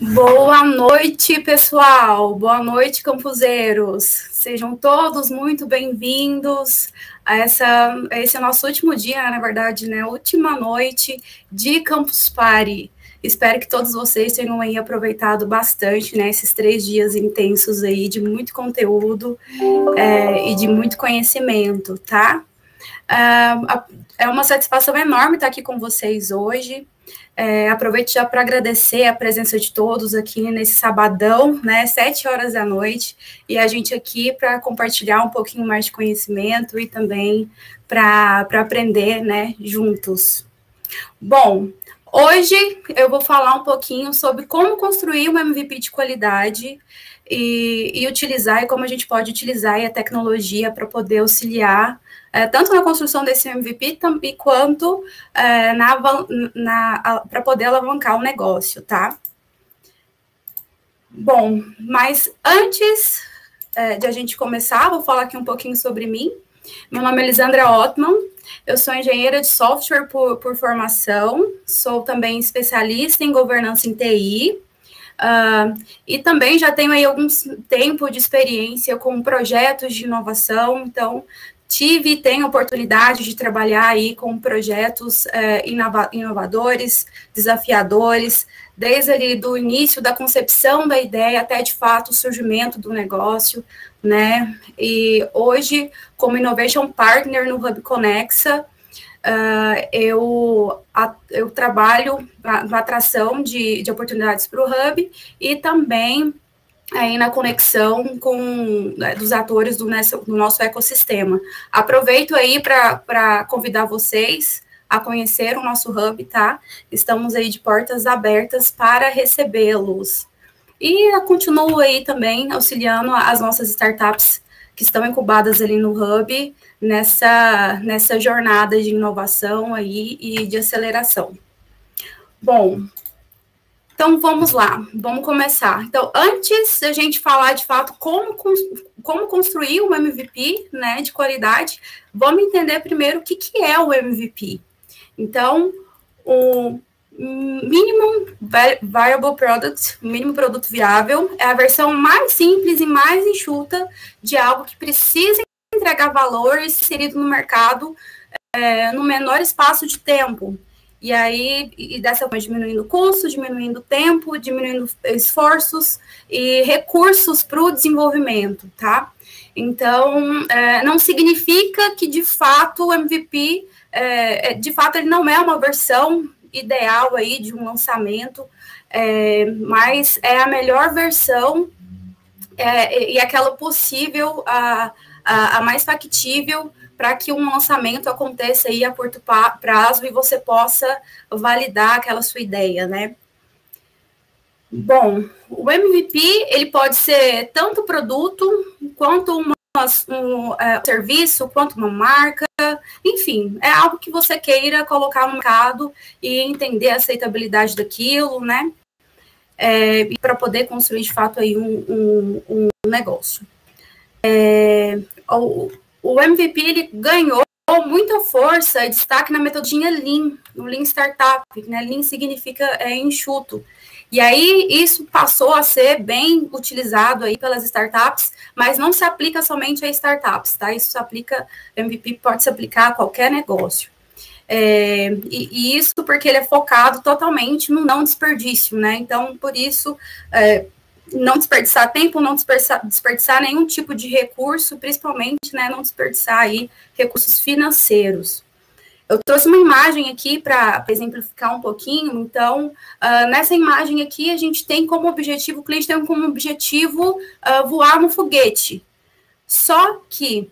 Boa noite, pessoal. Boa noite, campuseiros. Sejam todos muito bem-vindos a essa esse é nosso último dia, na verdade, né? Última noite de Campus Party. Espero que todos vocês tenham aí aproveitado bastante, né? Esses três dias intensos aí de muito conteúdo é, e de muito conhecimento, tá? é uma satisfação enorme estar aqui com vocês hoje. É, aproveito já para agradecer a presença de todos aqui nesse sabadão, né, sete horas da noite, e a gente aqui para compartilhar um pouquinho mais de conhecimento e também para aprender, né, juntos. Bom, hoje eu vou falar um pouquinho sobre como construir um MVP de qualidade e, e utilizar, e como a gente pode utilizar a tecnologia para poder auxiliar é, tanto na construção desse MVP quanto é, na, na para poder alavancar o negócio, tá? Bom, mas antes é, de a gente começar, vou falar aqui um pouquinho sobre mim. Meu nome é Lisandra Ottman, eu sou engenheira de software por, por formação, sou também especialista em governança em TI, Uh, e também já tenho aí algum tempo de experiência com projetos de inovação, então tive e tenho a oportunidade de trabalhar aí com projetos é, inova inovadores, desafiadores, desde ali do início da concepção da ideia até de fato o surgimento do negócio, né? E hoje, como Innovation Partner no Hub Conexa, uh, eu, a, eu trabalho na, na atração de, de oportunidades para o Hub e também aí na conexão com né, dos atores do, nosso, do nosso ecossistema. Aproveito aí para convidar vocês a conhecer o nosso hub, tá? Estamos aí de portas abertas para recebê-los. E continuo aí também auxiliando as nossas startups que estão incubadas ali no hub nessa, nessa jornada de inovação aí e de aceleração. Bom, então vamos lá, vamos começar. Então, antes da gente falar de fato como, como construir um MVP né, de qualidade, vamos entender primeiro o que, que é o MVP. Então, o Minimum Viable Product, mínimo produto viável, é a versão mais simples e mais enxuta de algo que precisa entregar valor e ser inserido no mercado é, no menor espaço de tempo. E aí, e dessa forma, diminuindo custo, diminuindo tempo, diminuindo esforços e recursos para o desenvolvimento, tá? Então, é, não significa que, de fato, o MVP, é, é, de fato, ele não é uma versão ideal aí de um lançamento, é, mas é a melhor versão é, e aquela possível, a, a, a mais factível para que um lançamento aconteça aí a curto prazo e você possa validar aquela sua ideia, né? Bom, o MVP ele pode ser tanto produto quanto uma, um é, serviço, quanto uma marca, enfim, é algo que você queira colocar no mercado e entender a aceitabilidade daquilo, né? É, para poder construir de fato aí um, um, um negócio. É, o, o MVP ele ganhou muita força e destaque na metodologia Lean, no Lean Startup, né? Lean significa é, enxuto. E aí isso passou a ser bem utilizado aí pelas startups, mas não se aplica somente a startups, tá? Isso se aplica, MVP pode se aplicar a qualquer negócio. É, e, e, isso porque ele é focado totalmente no não desperdício, né? Então, por isso, é, não desperdiçar tempo, não desperdiçar, desperdiçar nenhum tipo de recurso, principalmente, né, não desperdiçar aí recursos financeiros. Eu trouxe uma imagem aqui para exemplificar um pouquinho. Então, uh, nessa imagem aqui, a gente tem como objetivo, o cliente tem como objetivo uh, voar no foguete. Só que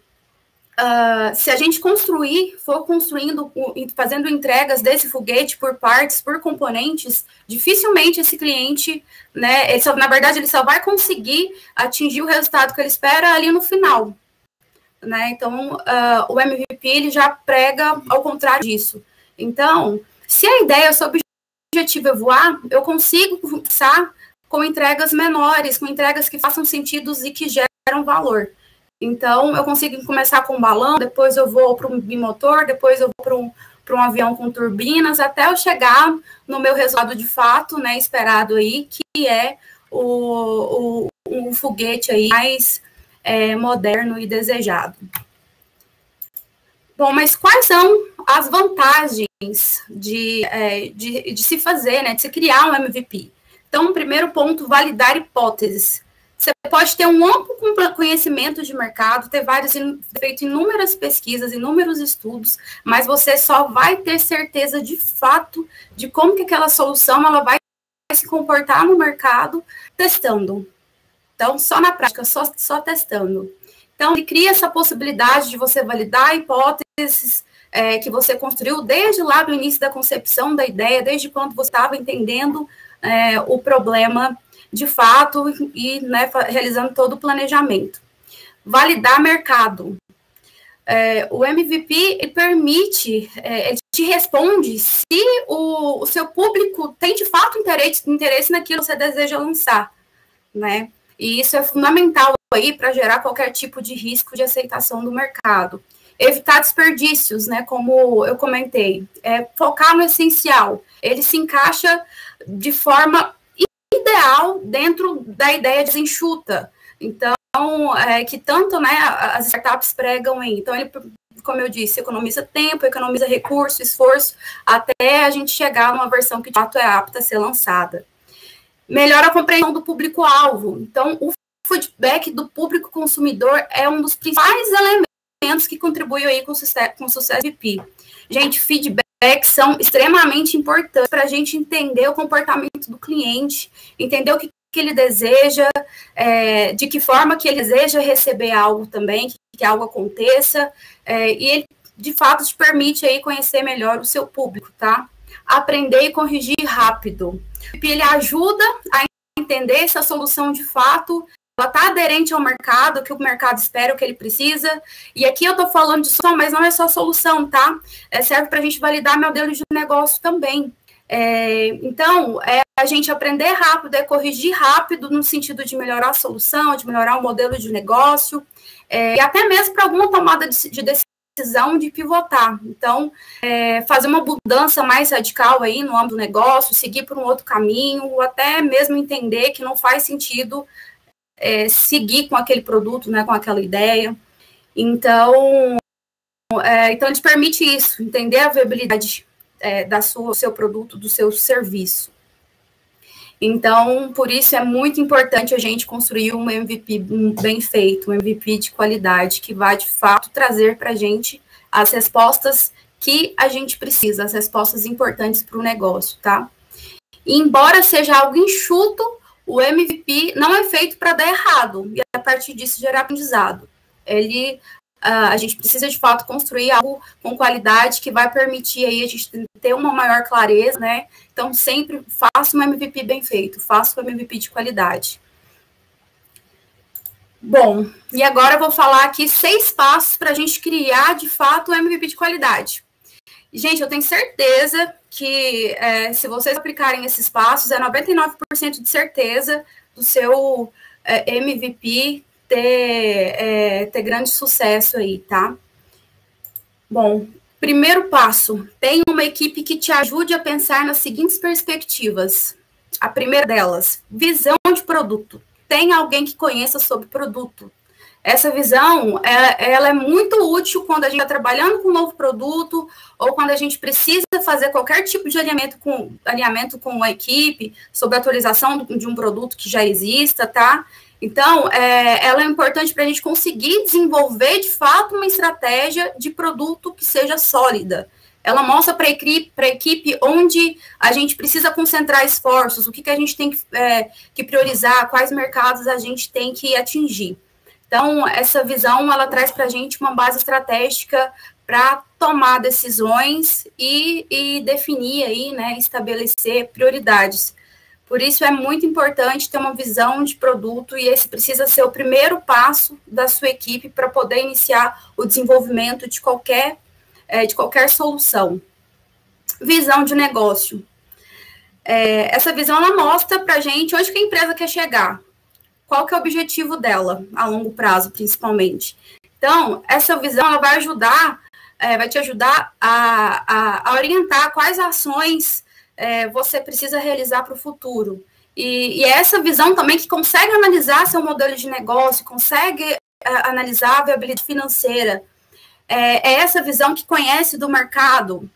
Uh, se a gente construir, for construindo, fazendo entregas desse foguete por partes, por componentes, dificilmente esse cliente, né, ele só, na verdade, ele só vai conseguir atingir o resultado que ele espera ali no final. Né? Então, uh, o MVP ele já prega ao contrário disso. Então, se a ideia, se o objetivo é voar, eu consigo começar com entregas menores, com entregas que façam sentido e que geram valor. Então, eu consigo começar com um balão, depois eu vou para um bimotor, depois eu vou para um, um avião com turbinas, até eu chegar no meu resultado de fato, né, esperado aí, que é o, o, o foguete aí mais é, moderno e desejado. Bom, mas quais são as vantagens de, é, de, de, se fazer, né, de se criar um MVP? Então, primeiro ponto, validar hipóteses. Você pode ter um amplo conhecimento de mercado, ter vários, feito inúmeras pesquisas, inúmeros estudos, mas você só vai ter certeza de fato de como que aquela solução ela vai se comportar no mercado testando. Então, só na prática, só, só testando. Então, ele cria essa possibilidade de você validar hipóteses é, que você construiu desde lá do início da concepção da ideia, desde quando você estava entendendo é, o problema de fato e né, realizando todo o planejamento. Validar mercado. É, o MVP permite, é, ele te responde se o, o, seu público tem de fato interesse, interesse naquilo que você deseja lançar, né? E isso é fundamental aí para gerar qualquer tipo de risco de aceitação do mercado. Evitar desperdícios, né? Como eu comentei, é, focar no essencial. Ele se encaixa de forma ideal dentro da ideia desenxuta. Então, é, que tanto né, as startups pregam aí. Então, ele, como eu disse, economiza tempo, economiza recurso, esforço, até a gente chegar numa versão que de fato é apta a ser lançada. Melhora a compreensão do público-alvo. Então, o feedback do público consumidor é um dos principais elementos que contribuem aí com o sucesso, do. Gente, feedback são extremamente importantes para a gente entender o comportamento do cliente, entender o que, que ele deseja, é, de que forma que ele deseja receber algo também, que, que algo aconteça, é, e ele, de fato, te permite aí conhecer melhor o seu público, tá? Aprender e corrigir rápido. Ele ajuda a entender se a solução de fato ela está aderente ao mercado, que o mercado espera, o que ele precisa. E aqui eu estou falando de solução, mas não é só solução, tá? É, serve para a gente validar modelo de negócio também. É, então, é a gente aprender rápido, é corrigir rápido no sentido de melhorar a solução, de melhorar o modelo de negócio, é, e até mesmo para alguma tomada de, de, decisão de pivotar. Então, é, fazer uma mudança mais radical aí no âmbito do negócio, seguir por um outro caminho, ou até mesmo entender que não faz sentido é, seguir com aquele produto, né, com aquela ideia. Então, é, então ele permite isso, entender a viabilidade é, da sua, do seu produto, do seu serviço. Então, por isso é muito importante a gente construir um MVP bem feito, um MVP de qualidade, que vai de fato trazer para a gente as respostas que a gente precisa, as respostas importantes para o negócio, tá? E embora seja algo enxuto, o MVP não é feito para dar errado e a partir disso gerar aprendizado. Ele Uh, a gente precisa de fato construir algo com qualidade que vai permitir aí a gente ter uma maior clareza, né? Então sempre faça um MVP bem feito, faça um MVP de qualidade. Bom, e agora eu vou falar aqui seis passos para a gente criar de fato um MVP de qualidade. Gente, eu tenho certeza que é, se vocês aplicarem esses passos, é 99% de certeza do seu é, MVP ter, é, ter grande sucesso aí, tá? Bom, primeiro passo, tem uma equipe que te ajude a pensar nas seguintes perspectivas. A primeira delas, visão de produto. Tem alguém que conheça sobre produto, essa visão, é, ela é muito útil quando a gente está trabalhando com um novo produto ou quando a gente precisa fazer qualquer tipo de alinhamento com, alinhamento com a equipe sobre a atualização de um produto que já exista, tá? Então, é, ela é importante para a gente conseguir desenvolver, de fato, uma estratégia de produto que seja sólida. Ela mostra para a equipe, equipe onde a gente precisa concentrar esforços, o que, que a gente tem que, é, que priorizar, quais mercados a gente tem que atingir. Então, essa visão, ela traz para a gente uma base estratégica para tomar decisões e, e, definir aí, né, estabelecer prioridades. Por isso é muito importante ter uma visão de produto e esse precisa ser o primeiro passo da sua equipe para poder iniciar o desenvolvimento de qualquer, é, de qualquer solução. Visão de negócio. É, essa visão ela mostra para a gente onde que a empresa quer chegar, qual que é o objetivo dela, a longo prazo, principalmente. Então, essa visão ela vai ajudar é, vai te ajudar a, a, a, orientar quais ações é, você precisa realizar para o futuro. E, e é essa visão também que consegue analisar seu modelo de negócio, consegue é, analisar a viabilidade financeira. É, é essa visão que conhece do mercado.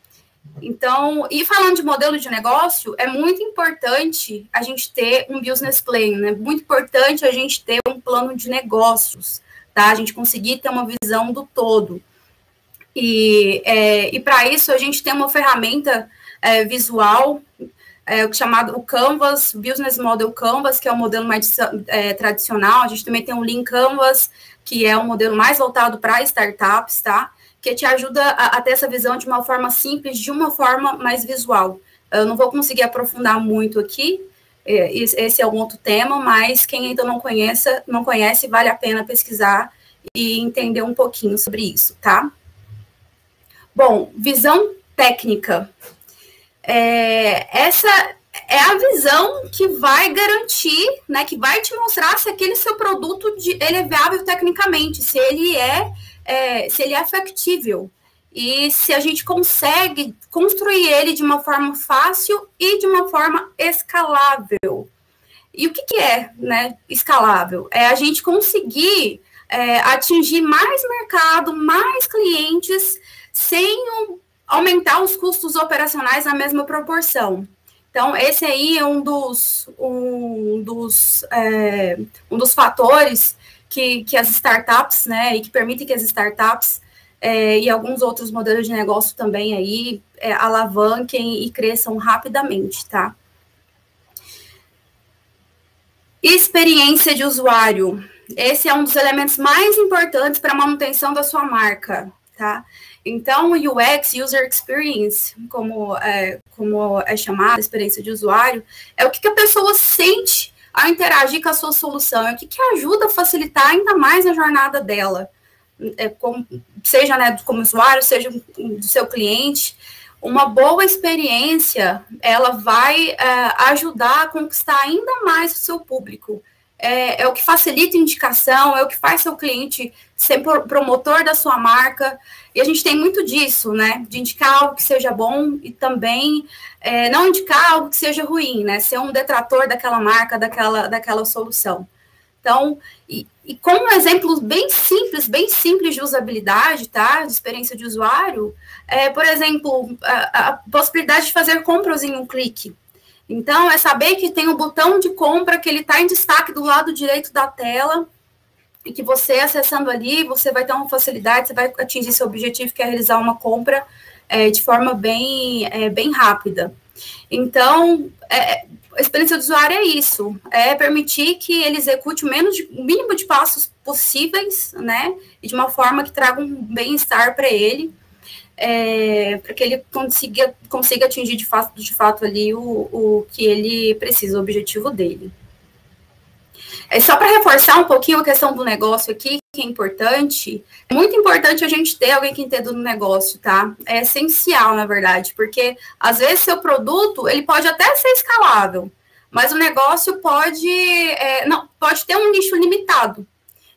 Então, e falando de modelo de negócio, é muito importante a gente ter um business plan, né? Muito importante a gente ter um plano de negócios, tá? A gente conseguir ter uma visão do todo. E, é, e para isso a gente tem uma ferramenta é, visual é, o chamado o Canvas, Business Model Canvas, que é o modelo mais é, tradicional. A gente também tem o Lean Canvas, que é um modelo mais voltado para startups, tá? Que te ajuda a, a, ter essa visão de uma forma simples, de uma forma mais visual. Eu não vou conseguir aprofundar muito aqui, é, esse é um outro tema, mas quem ainda não conhece, não conhece, vale a pena pesquisar e entender um pouquinho sobre isso, tá? Bom, visão técnica é, essa é a visão que vai garantir, né, que vai te mostrar se aquele seu produto de, ele é viável tecnicamente, se ele é, é, se ele é factível e se a gente consegue construir ele de uma forma fácil e de uma forma escalável. E o que, que é, né, escalável? É a gente conseguir é, atingir mais mercado, mais clientes sem um aumentar os custos operacionais na mesma proporção. Então, esse aí é um dos, um dos, é, um dos fatores que, que as startups, né, e que permitem que as startups é, e alguns outros modelos de negócio também aí é, alavanquem e cresçam rapidamente, tá? Experiência de usuário. Esse é um dos elementos mais importantes para a manutenção da sua marca, tá? Então, o UX, User Experience, como é, como é chamada, experiência de usuário, é o que, que a pessoa sente ao interagir com a sua solução, é o que, que ajuda a facilitar ainda mais a jornada dela, é, seja né, como usuário, seja do seu cliente. Uma boa experiência, ela vai é, ajudar a conquistar ainda mais o seu público é, é, o que facilita a indicação, é o que faz seu cliente ser promotor da sua marca. E a gente tem muito disso, né? De indicar algo que seja bom e também é, não indicar algo que seja ruim, né? Ser um detrator daquela marca, daquela, daquela solução. Então, e, e com um exemplo bem simples, bem simples de usabilidade, tá? De experiência de usuário, é, por exemplo, a, a possibilidade de fazer compras em um clique. Então, é saber que tem um botão de compra que ele está em destaque do lado direito da tela e que você acessando ali, você vai ter uma facilidade, você vai atingir seu objetivo, que é realizar uma compra é, de forma bem, é, bem rápida. Então, é, a experiência do usuário é isso, é permitir que ele execute o, menos de, o mínimo de passos possíveis, né, e de uma forma que traga um bem-estar para ele, é, para que ele consiga, consiga atingir de fato, de fato ali o, o que ele precisa, o objetivo dele. É só para reforçar um pouquinho a questão do negócio aqui, que é importante, é muito importante a gente ter alguém que entenda do negócio, tá? É essencial, na verdade, porque às vezes seu produto, ele pode até ser escalável, mas o negócio pode, é, não, pode ter um nicho limitado.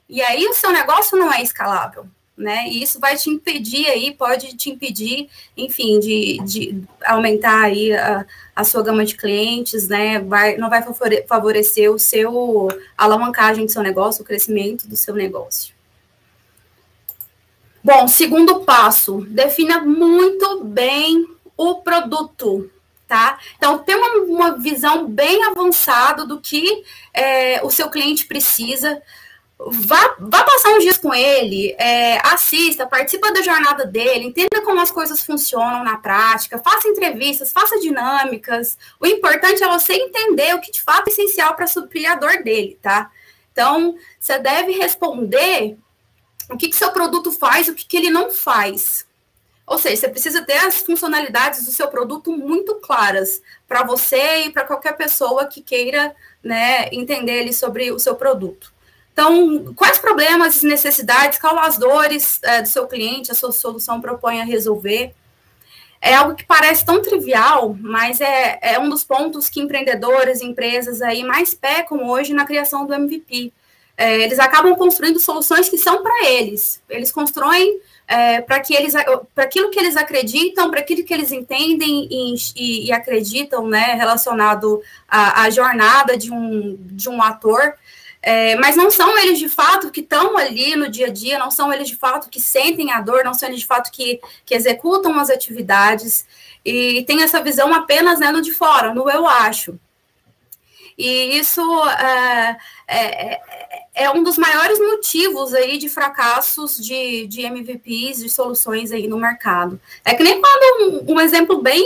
E aí o seu negócio não é escalável né? E isso vai te impedir aí, pode te impedir, enfim, de, de aumentar aí a, a sua gama de clientes, né? Vai, não vai favorecer o seu a alavancagem do seu negócio, o crescimento do seu negócio. Bom, segundo passo, defina muito bem o produto, tá? Então, tem uma, uma visão bem avançada do que é, o seu cliente precisa Vá, vá passar uns dias com ele, é, assista, participa da jornada dele, entenda como as coisas funcionam na prática, faça entrevistas, faça dinâmicas. O importante é você entender o que de fato é essencial para suprir a dor dele, tá? Então, você deve responder o que, que seu produto faz, o que, que ele não faz. Ou seja, você precisa ter as funcionalidades do seu produto muito claras para você e para qualquer pessoa que queira né, entender sobre o seu produto. Então, quais problemas, necessidades, quais as dores é, do seu cliente a sua solução propõe a resolver? É algo que parece tão trivial, mas é, é um dos pontos que empreendedores, empresas aí mais pecam hoje na criação do MVP. É, eles acabam construindo soluções que são para eles. Eles constroem é, para que eles para aquilo que eles acreditam, para aquilo que eles entendem e, e, e acreditam, né, relacionado à, à, jornada de um, de um ator. É, mas não são eles de fato que estão ali no dia a dia, não são eles de fato que sentem a dor, não são eles de fato que, que executam as atividades e tem essa visão apenas né, no de fora, no eu acho. E isso é, é, é, um dos maiores motivos aí de fracassos de, de MVPs, de soluções aí no mercado. É que nem quando, um, um exemplo bem,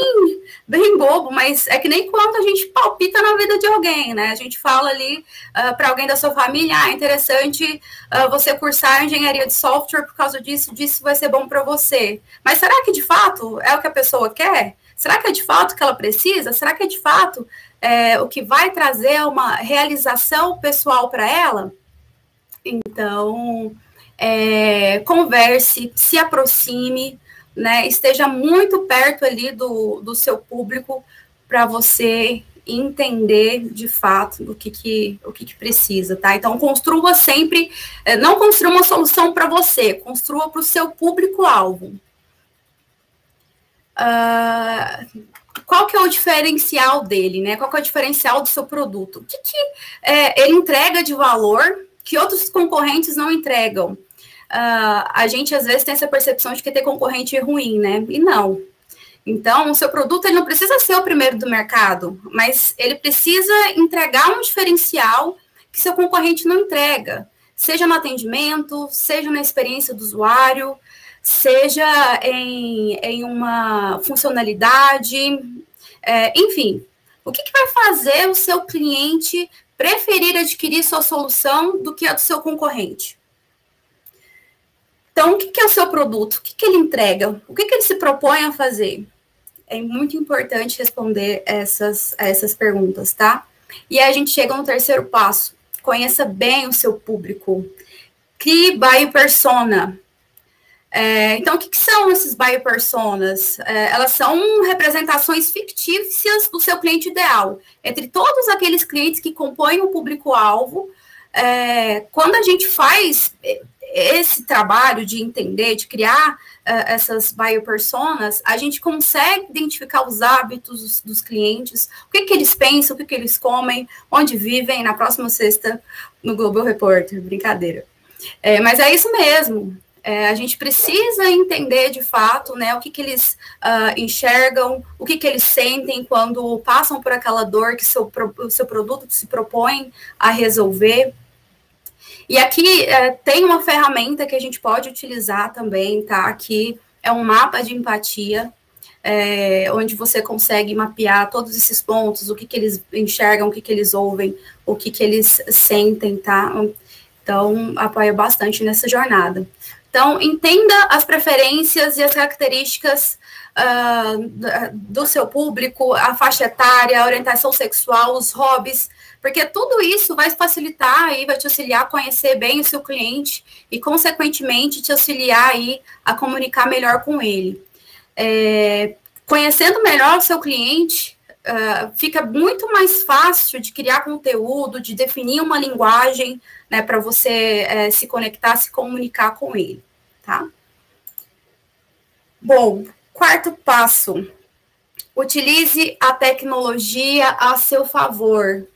bem bobo, mas é que nem quando a gente palpita na vida de alguém, né? A gente fala ali uh, para alguém da sua família, ah, é interessante uh, você cursar engenharia de software por causa disso, disso vai ser bom para você. Mas será que de fato é o que a pessoa quer? Será que é de fato que ela precisa? Será que é de fato é, o que vai trazer uma realização pessoal para ela? Então, é, converse, se aproxime, né, esteja muito perto ali do, do seu público para você entender de fato o que, que, o que, que precisa, tá? Então, construa sempre, é, não construa uma solução para você, construa para o seu público-alvo. Uh, qual que é o diferencial dele, né? Qual que é o diferencial do seu produto? O que, que é, ele entrega de valor que outros concorrentes não entregam? Uh, a gente às vezes tem essa percepção de que ter concorrente é ruim, né? E não. Então, o seu produto ele não precisa ser o primeiro do mercado, mas ele precisa entregar um diferencial que seu concorrente não entrega, seja no atendimento, seja na experiência do usuário, seja em, em uma funcionalidade, é, enfim, o que, que vai fazer o seu cliente preferir adquirir sua solução do que a do seu concorrente? Então, o que, que é o seu produto? O que, que ele entrega? O que, que ele se propõe a fazer? É muito importante responder essas, essas perguntas, tá? E aí a gente chega no terceiro passo. Conheça bem o seu público. Crie buyer persona. É, então, o que, que, são esses buyer personas? É, elas são representações fictícias do seu cliente ideal. Entre todos aqueles clientes que compõem o público-alvo, é, quando a gente faz esse trabalho de entender, de criar é, essas buyer personas, a gente consegue identificar os hábitos dos, dos clientes, o que, que eles pensam, o que, que eles comem, onde vivem, na próxima sexta no Global Repórter, brincadeira. É, mas é isso mesmo. É, a gente precisa entender de fato né, o que, que eles uh, enxergam, o que, que eles sentem quando passam por aquela dor que seu, o seu produto se propõe a resolver. E aqui é, tem uma ferramenta que a gente pode utilizar também, tá? Aqui é um mapa de empatia, é, onde você consegue mapear todos esses pontos, o que, que eles enxergam, o que, que eles ouvem, o que, que eles sentem, tá? Então, apoia bastante nessa jornada. Então, entenda as preferências e as características uh, do seu público, a faixa etária, a orientação sexual, os hobbies, porque tudo isso vai facilitar e vai te auxiliar a conhecer bem o seu cliente e, consequentemente, te auxiliar aí a comunicar melhor com ele. É, conhecendo melhor o seu cliente, uh, fica muito mais fácil de criar conteúdo, de definir uma linguagem né, para você é, se conectar, se comunicar com ele, tá? Bom, quarto passo. Utilize a tecnologia a seu favor.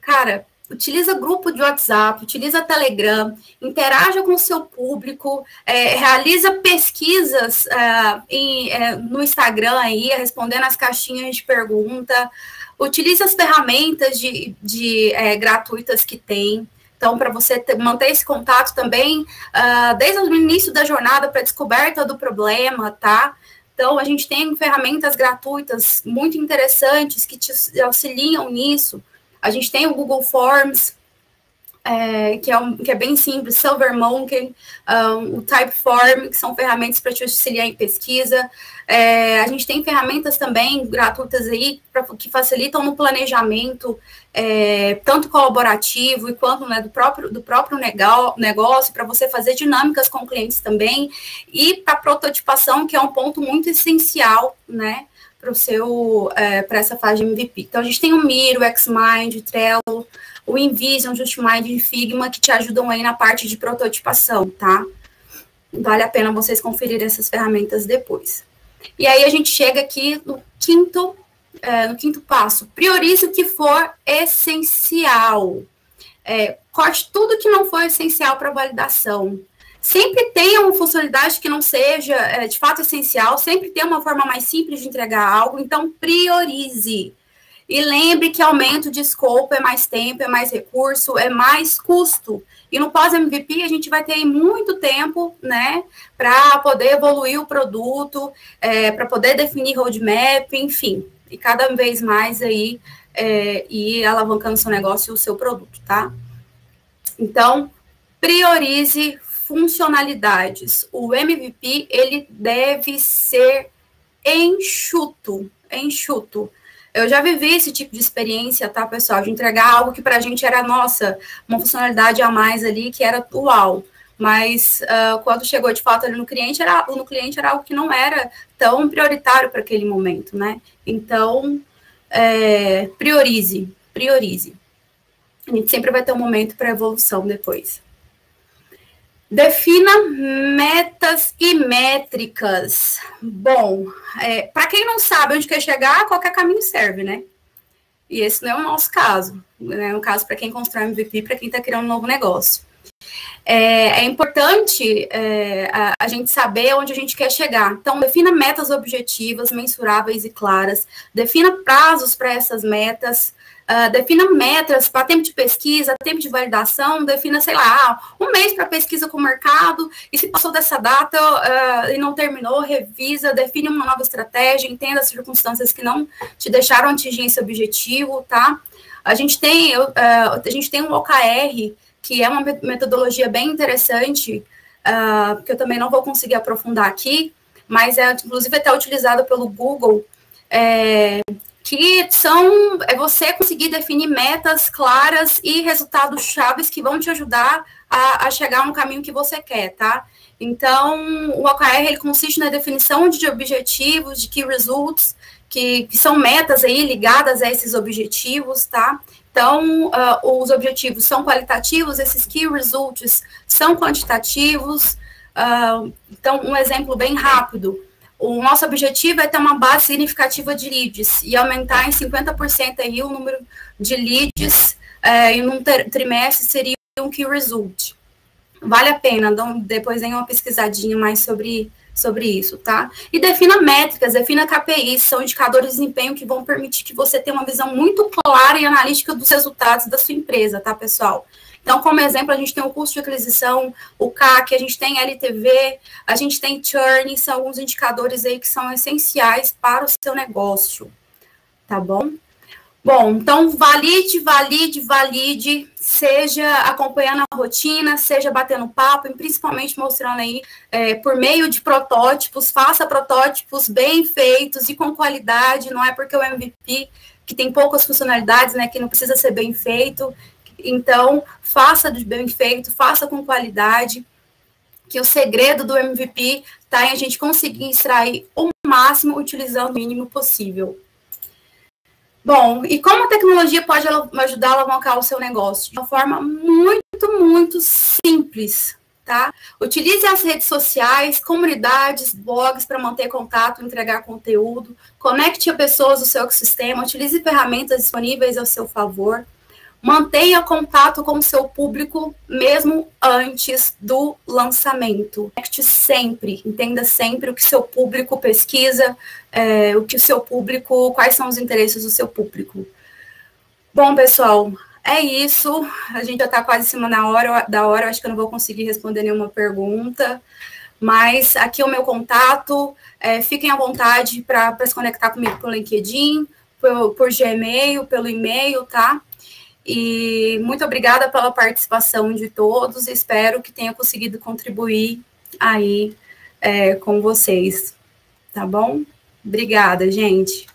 Cara, utiliza grupo de WhatsApp, utiliza Telegram, interaja com o seu público, é, realiza pesquisas é, em, é, no Instagram aí, respondendo as caixinhas de pergunta, utilize as ferramentas de, de é, gratuitas que tem. Então, para você ter, manter esse contato também, uh, desde o início da jornada para descoberta do problema, tá? Então, a gente tem ferramentas gratuitas muito interessantes que te auxiliam nisso. A gente tem o Google Forms, é, que, é um, que é bem simples, SilverMonkey, um, o Typeform, que são ferramentas para te auxiliar em pesquisa. É, a gente tem ferramentas também gratuitas aí pra, que facilitam no planejamento, é, tanto colaborativo e quanto né, do próprio, do próprio negócio, para você fazer dinâmicas com clientes também, e para prototipação, que é um ponto muito essencial, né? Para o seu é, para essa fase de MVP. Então a gente tem o Miro, o Xmind, o Trello, o Invision, o Justmind e Figma que te ajudam aí na parte de prototipação, tá? vale a pena vocês conferirem essas ferramentas depois. E aí a gente chega aqui no quinto, é, no quinto passo. Priorize o que for essencial. É, corte tudo que não for essencial para validação. Sempre tenha uma funcionalidade que não seja é, de fato essencial, sempre tenha uma forma mais simples de entregar algo, então priorize. E lembre que aumento de escopo é mais tempo, é mais recurso, é mais custo. E no pós-MVP a gente vai ter muito tempo, né, para poder evoluir o produto, é, para poder definir roadmap, enfim, e cada vez mais aí é, ir alavancando seu negócio e o seu produto, tá? Então, priorize funcionalidades. O MVP ele deve ser enxuto, enxuto. Eu já vivi esse tipo de experiência, tá, pessoal? De entregar algo que para a gente era, nossa, uma funcionalidade a mais ali, que era uau. Mas uh, quando chegou de fato ali no cliente, era, no cliente era algo que não era tão prioritário para aquele momento, né? Então, é, priorize, priorize. A gente sempre vai ter um momento para evolução depois. Defina metas e métricas. Bom, é, para quem não sabe onde quer chegar, qualquer caminho serve, né? E esse não é o nosso caso. Né? É um caso para quem constrói MVP, para quem está criando um novo negócio. É, é importante é, a, a, gente saber onde a gente quer chegar. Então, defina metas objetivas, mensuráveis e claras. Defina prazos para essas metas. Uh, defina metas para tempo de pesquisa, tempo de validação, defina, sei lá, um mês para pesquisa com o mercado, e se passou dessa data uh, e não terminou, revisa, define uma nova estratégia, entenda as circunstâncias que não te deixaram atingir esse objetivo, tá? A gente tem, uh, a gente tem um OKR, que é uma metodologia bem interessante, que eu também não vou conseguir aprofundar aqui, mas é inclusive até utilizado pelo Google, é, que são é você conseguir definir metas claras e resultados chaves que vão te ajudar a, a chegar no caminho que você quer, tá? Então, o OKR ele consiste na definição de objetivos, de key results, que, que são metas aí ligadas a esses objetivos, tá? Então, uh, os objetivos são qualitativos, esses key results são quantitativos. Uh, então, um exemplo bem rápido. O nosso objetivo é ter uma base significativa de leads e aumentar em 50% aí o número de leads é, em um trimestre seria um key result. Vale a pena, então, depois deem uma pesquisadinha mais sobre, sobre isso, tá? E defina métricas, defina KPIs, são indicadores de desempenho que vão permitir que você tenha uma visão muito clara e analítica dos resultados da sua empresa, tá, pessoal? Então, como exemplo, a gente tem o custo de aquisição, o CAC, a gente tem LTV, a gente tem churn, são alguns indicadores aí que são essenciais para o seu negócio, tá bom? Bom, então valide, valide, valide, seja acompanhando a rotina, seja batendo papo, e principalmente mostrando aí é, por meio de protótipos, faça protótipos bem feitos e com qualidade, não é porque o MVP que tem poucas funcionalidades, né, que não precisa ser bem feito, então, faça de bem feito, faça com qualidade, que o segredo do MVP está em a gente conseguir extrair o máximo utilizando o mínimo possível. Bom, e como a tecnologia pode ajudar a alavancar o seu negócio? De uma forma muito, muito simples, tá? Utilize as redes sociais, comunidades, blogs para manter contato, entregar conteúdo, conecte a pessoas do seu ecossistema, utilize ferramentas disponíveis ao seu favor. Mantenha contato com o seu público mesmo antes do lançamento. Conecte sempre, entenda sempre o que seu público pesquisa, é, o que o seu público, quais são os interesses do seu público. Bom, pessoal, é isso. A gente já está quase em cima da hora, da hora, acho que eu não vou conseguir responder nenhuma pergunta. Mas aqui é o meu contato. É, fiquem à vontade para se conectar comigo pelo LinkedIn, por, por Gmail, pelo e-mail, tá? E muito obrigada pela participação de todos. Espero que tenha conseguido contribuir aí é, com vocês. Tá bom? Obrigada, gente.